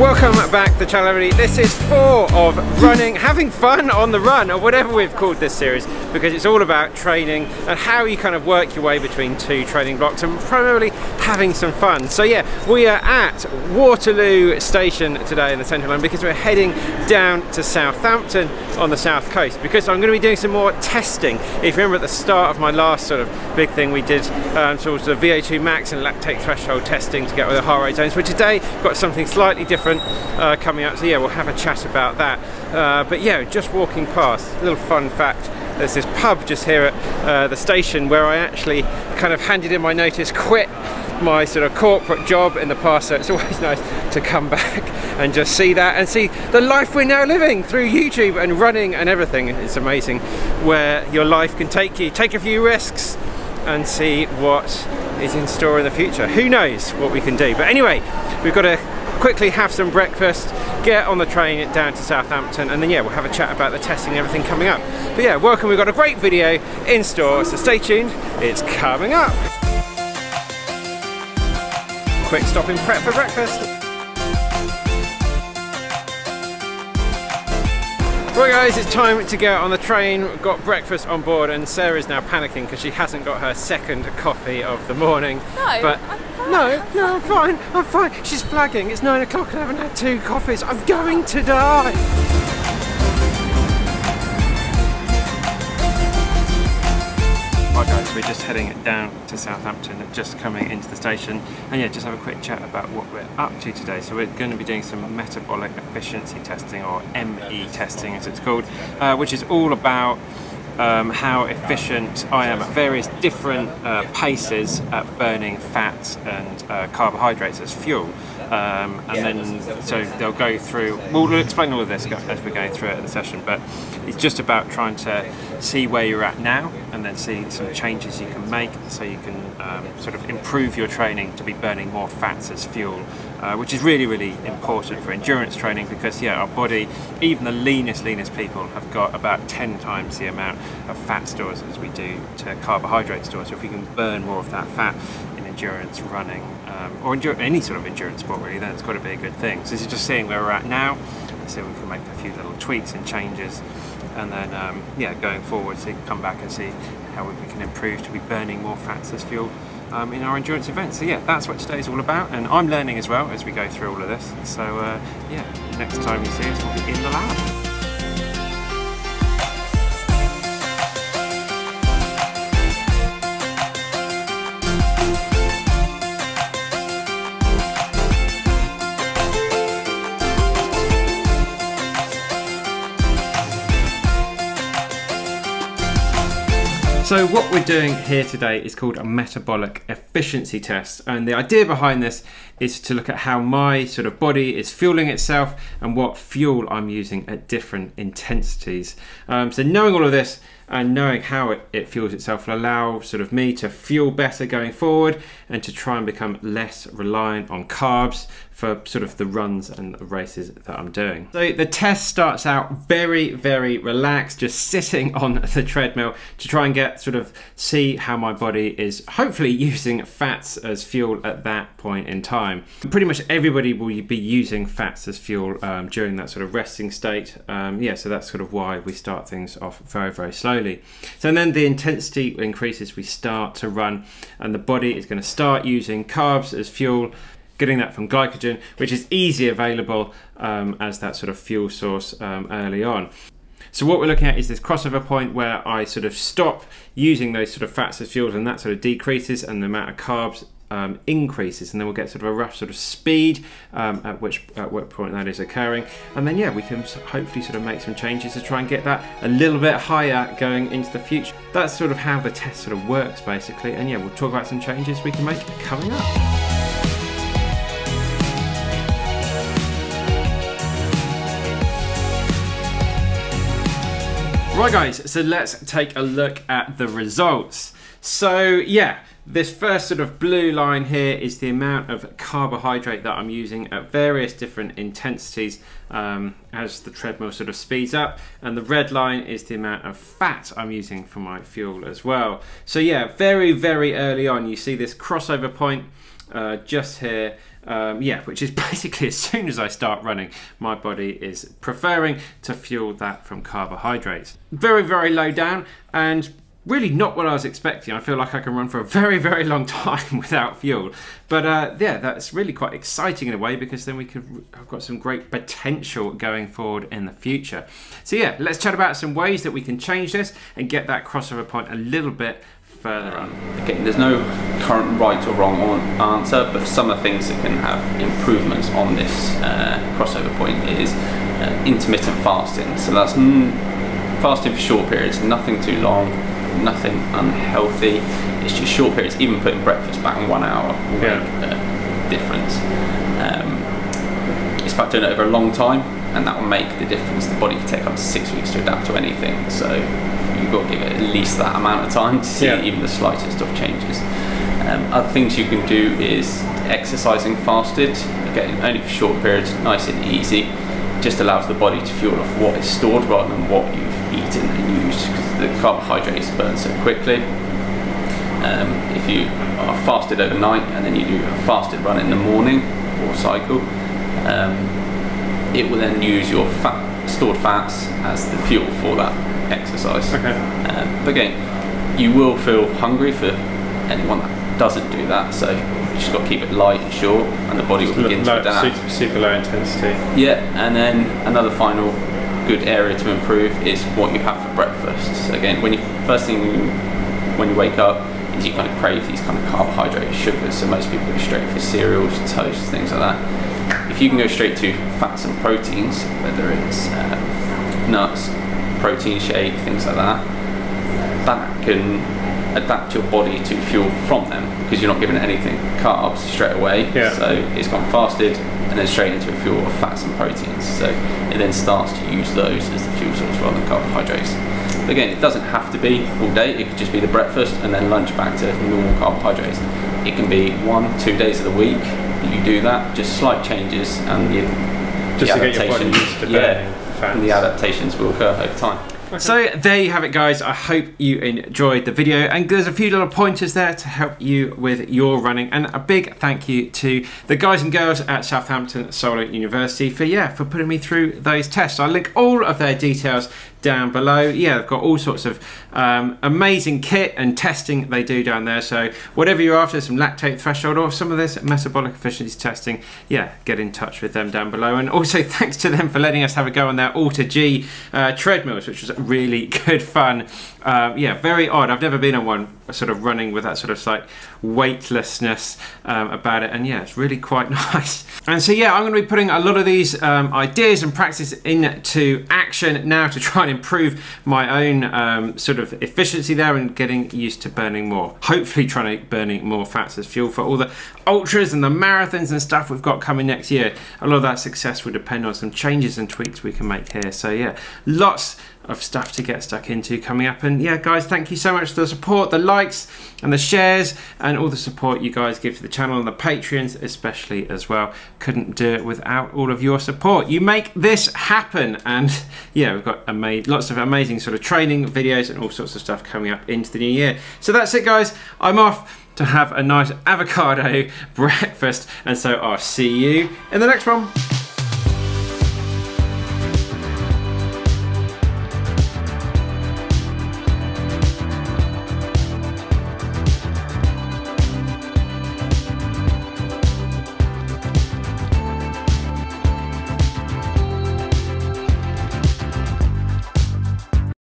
Welcome back to channel everybody. This is four of running, having fun on the run or whatever we've called this series because it's all about training and how you kind of work your way between two training blocks and primarily having some fun. So yeah, we are at Waterloo Station today in the Central Line because we're heading down to Southampton on the south coast because I'm going to be doing some more testing. If you remember at the start of my last sort of big thing we did um, sort of VO2 max and lactate threshold testing to get with the heart rate zones. But today got something slightly different uh, coming up. So yeah, we'll have a chat about that. Uh, but yeah, just walking past, little fun fact. There's this pub just here at uh, the station where I actually kind of handed in my notice, quit my sort of corporate job in the past so it's always nice to come back and just see that and see the life we're now living through YouTube and running and everything it's amazing where your life can take you take a few risks and see what is in store in the future who knows what we can do but anyway we've got to quickly have some breakfast, get on the train down to Southampton, and then yeah, we'll have a chat about the testing and everything coming up. But yeah, welcome, we've got a great video in store, so stay tuned, it's coming up. Quick stop in prep for breakfast. Right guys, it's time to get on the train. We've got breakfast on board and Sarah's now panicking because she hasn't got her second coffee of the morning. No, but no, no, I'm fine, I'm fine. She's flagging, it's nine o'clock and I haven't had two coffees. I'm going to die. We're just heading it down to Southampton, just coming into the station and yeah, just have a quick chat about what we're up to today. So we're going to be doing some metabolic efficiency testing or ME testing as it's called, uh, which is all about um, how efficient I am at various different uh, paces at burning fats and uh, carbohydrates as fuel. Um, and then so they'll go through. We'll explain all of this as we're going through it in the session, but it's just about trying to see where you're at now, and then see some changes you can make, so you can um, sort of improve your training to be burning more fats as fuel, uh, which is really really important for endurance training because yeah, our body, even the leanest leanest people, have got about 10 times the amount of fat stores as we do to carbohydrate stores. So if we can burn more of that fat endurance running um, or endure, any sort of endurance sport really, then it's got to be a good thing. So this is just seeing where we're at now, so we can make a few little tweaks and changes, and then um, yeah, going forward, so come back and see how we can improve to be burning more fats as fuel. Um, in our endurance events. So yeah, that's what today's all about, and I'm learning as well as we go through all of this. So uh, yeah, next time you see us, we'll be in the lab. So what we're doing here today is called a metabolic efficiency test and the idea behind this is to look at how my sort of body is fueling itself and what fuel I'm using at different intensities. Um, so knowing all of this and knowing how it, it fuels itself will allow sort of me to fuel better going forward and to try and become less reliant on carbs for sort of the runs and the races that I'm doing. So the test starts out very, very relaxed, just sitting on the treadmill to try and get sort of see how my body is hopefully using fats as fuel at that point in time. Pretty much everybody will be using fats as fuel um, during that sort of resting state. Um, yeah, so that's sort of why we start things off very, very slowly. So then the intensity increases, we start to run and the body is going to start using carbs as fuel getting that from glycogen, which is easy available um, as that sort of fuel source um, early on. So what we're looking at is this crossover point where I sort of stop using those sort of fats as fuels and that sort of decreases and the amount of carbs um, increases. And then we'll get sort of a rough sort of speed um, at which at what point that is occurring. And then yeah we can hopefully sort of make some changes to try and get that a little bit higher going into the future. That's sort of how the test sort of works basically. And yeah we'll talk about some changes we can make coming up Right guys, so let's take a look at the results. So yeah, this first sort of blue line here is the amount of carbohydrate that I'm using at various different intensities um, as the treadmill sort of speeds up. And the red line is the amount of fat I'm using for my fuel as well. So yeah, very, very early on, you see this crossover point uh, just here. Um, yeah, which is basically as soon as I start running, my body is preferring to fuel that from carbohydrates. Very, very low down and really not what I was expecting. I feel like I can run for a very, very long time without fuel. But uh, yeah, that's really quite exciting in a way because then we could have got some great potential going forward in the future. So yeah, let's chat about some ways that we can change this and get that crossover point a little bit further on. Okay, there's no current right or wrong answer, but some of the things that can have improvements on this uh, crossover point is uh, intermittent fasting. So that's fasting for short periods, nothing too long, nothing unhealthy. It's just short periods. Even putting breakfast back in one hour will yeah. make a difference. Um, it's about doing it over a long time, and that will make the difference. The body can take up to six weeks to adapt to anything, so you've got to give it at least that amount of time to see yeah. even the slightest of changes. Um, other things you can do is exercising fasted, again, only for short periods, nice and easy. Just allows the body to fuel off what is stored rather than what you've eaten and used because the carbohydrates burn so quickly. Um, if you are fasted overnight and then you do a fasted run in the morning or cycle, um, it will then use your fat, stored fats as the fuel for that exercise. Okay. Um, but again, you will feel hungry for anyone that doesn't do that, so you just got to keep it light and short, and the body will begin to adapt. Super, super low intensity. Yeah, and then another final good area to improve is what you have for breakfast. So again, when you first thing when you wake up is you kind of crave these kind of carbohydrate sugars. So most people go straight for cereals, toast, things like that. If you can go straight to fats and proteins, whether it's uh, nuts, protein shake, things like that, that can adapt your body to fuel from them because you're not giving anything carbs straight away. Yeah. So it's gone fasted and then straight into a fuel of fats and proteins. So it then starts to use those as the fuel source rather than carbohydrates. But again, it doesn't have to be all day. It could just be the breakfast and then lunch back to normal carbohydrates. It can be one, two days of the week that you do that. Just slight changes and the, just the adaptations. yeah, and the adaptations will occur over time. So there you have it guys, I hope you enjoyed the video and there's a few little pointers there to help you with your running and a big thank you to the guys and girls at Southampton Solent University for yeah for putting me through those tests. I'll link all of their details down below. Yeah, they've got all sorts of um, amazing kit and testing they do down there. So whatever you're after, some lactate threshold or some of this metabolic efficiency testing, yeah, get in touch with them down below. And also thanks to them for letting us have a go on their Alter G uh, treadmills, which was really good fun. Um, yeah, very odd. I've never been on one sort of running with that sort of like weightlessness um, about it. And yeah, it's really quite nice. And so yeah, I'm going to be putting a lot of these um, ideas and practice into action now to try and improve my own um, sort of efficiency there and getting used to burning more. Hopefully trying to burning more fats as fuel for all the ultras and the marathons and stuff we've got coming next year. A lot of that success will depend on some changes and tweaks we can make here. So yeah, lots of stuff to get stuck into coming up. And yeah, guys, thank you so much for the support, the likes and the shares and all the support you guys give to the channel and the Patreons especially as well. Couldn't do it without all of your support. You make this happen. And yeah, we've got made lots of amazing sort of training videos and all sorts of stuff coming up into the new year. So that's it, guys. I'm off to have a nice avocado breakfast. And so I'll see you in the next one.